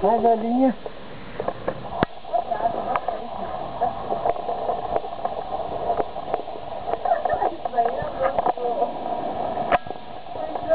Faz a linha.